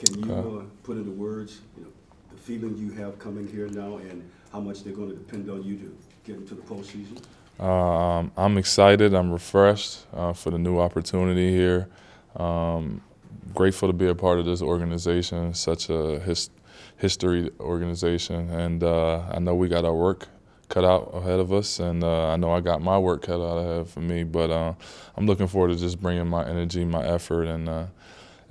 Can you uh, put into words, you know, the feeling you have coming here now and how much they're going to depend on you to get into the postseason? Um, I'm excited. I'm refreshed uh, for the new opportunity here. Um, grateful to be a part of this organization, such a his, history organization, and uh, I know we got our work cut out ahead of us, and uh, I know I got my work cut out ahead for me. But uh, I'm looking forward to just bringing my energy, my effort, and uh,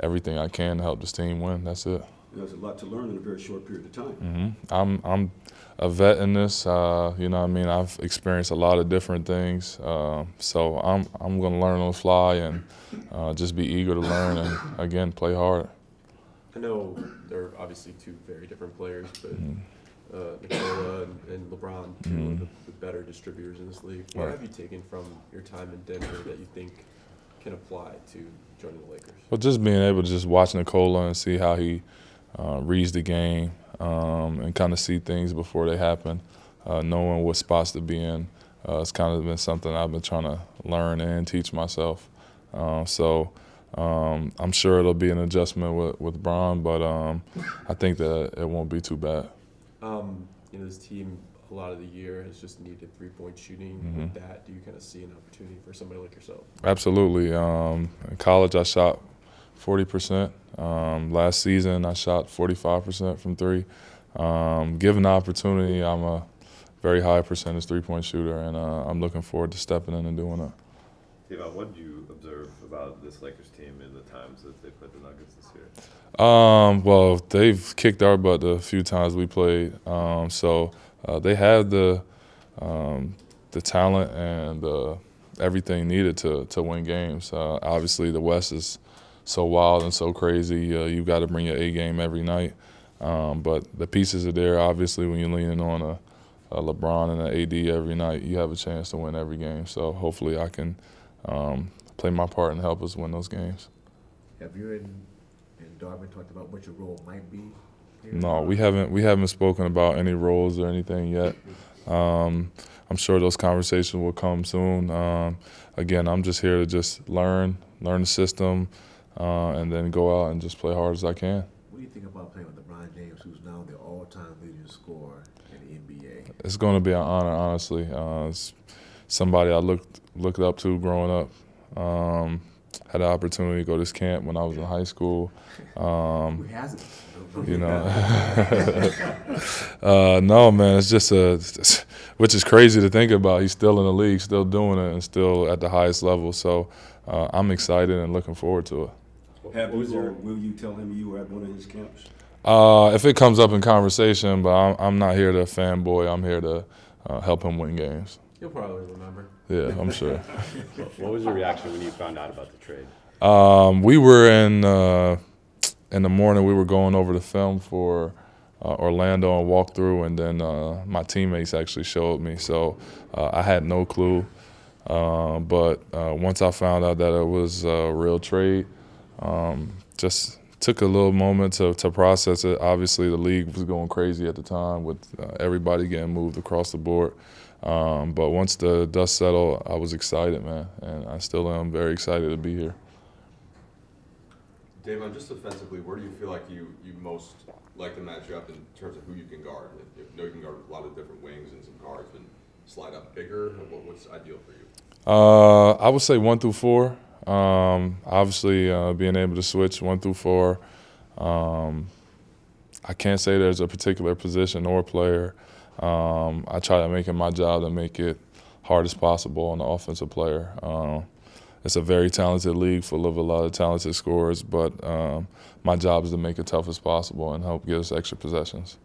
everything I can to help this team win. That's it. There's a lot to learn in a very short period of time. Mm-hmm. I'm I'm a vet in this. Uh, you know, what I mean, I've experienced a lot of different things, uh, so I'm I'm going to learn on the fly and uh, just be eager to learn and again play hard. I know they're obviously two very different players, but. Uh, Nikola and, and LeBron, two Mm-hmm. of the, the better distributors in this league. What Right. have you taken from your time in Denver that you think can apply to joining the Lakers? Well, just being able to just watch Nikola and see how he uh, reads the game um, and kind of see things before they happen, uh, knowing what spots to be in. Uh, it's kind of been something I've been trying to learn and teach myself. Uh, so um, I'm sure it'll be an adjustment with, with Bron, but um, I think that it won't be too bad. Um, you know, this team a lot of the year has just needed three point shooting. Mm-hmm. With that, do you kind of see an opportunity for somebody like yourself? Absolutely. Um, in college, I shot 40%. Um, last season, I shot 45% from three. Um, given the opportunity, I'm a very high percentage three point shooter, and uh, I'm looking forward to stepping in and doing it. Davon, what did you observe about this Lakers team in the times that they played the Nuggets this year? Um, well, they've kicked our butt a few times we played, um, so uh, they have the um, the talent and uh, everything needed to to win games. Uh, obviously, the West is so wild and so crazy. Uh, you got to bring your A game every night, um, but the pieces are there. Obviously, when you're leaning on a, a LeBron and an AD every night, you have a chance to win every game. So hopefully, I can um, play my part and help us win those games. Have you and, and Darvin talked about what your role might be? No, we haven't we haven't spoken about any roles or anything yet. Um, I'm sure those conversations will come soon. Um, again, I'm just here to just learn, learn the system, uh, and then go out and just play hard as I can. What do you think about playing with LeBron James, who's now the all-time leading scorer in the NBA? It's going to be an honor, honestly. Uh, it's somebody I looked looked up to growing up. Um, had the opportunity to go to this camp when I was in high school. Um, Who hasn't? You know. uh, no, man, it's just a, which is crazy to think about. He's still in the league, still doing it, and still at the highest level. So uh, I'm excited and looking forward to it. Have you, or will you tell him you were at one of his camps? Uh, if it comes up in conversation, but I'm, I'm not here to fanboy. I'm here to uh, help him win games. You'll probably remember. Yeah, I'm sure. What was your reaction when you found out about the trade? Um, we were in uh, in the morning. We were going over the film for uh, Orlando and walkthrough, and then uh, my teammates actually showed me. So uh, I had no clue. Uh, but uh, once I found out that it was a real trade, um, just took a little moment to, to process it. Obviously, the league was going crazy at the time with uh, everybody getting moved across the board. Um, but once the dust settled, I was excited, man, and I still am very excited to be here. Davon, just defensively, where do you feel like you, you most like to match up in terms of who you can guard? You know you can guard a lot of different wings and some guards, and slide up bigger. What, what's ideal for you? Uh, I would say one through four. Um, obviously, uh, being able to switch one through four. Um, I can't say there's a particular position or player. Um, I try to make it my job to make it hard as possible on the offensive player. Um, it's a very talented league full of a lot of talented scorers, but um, my job is to make it tough as possible and help get us extra possessions.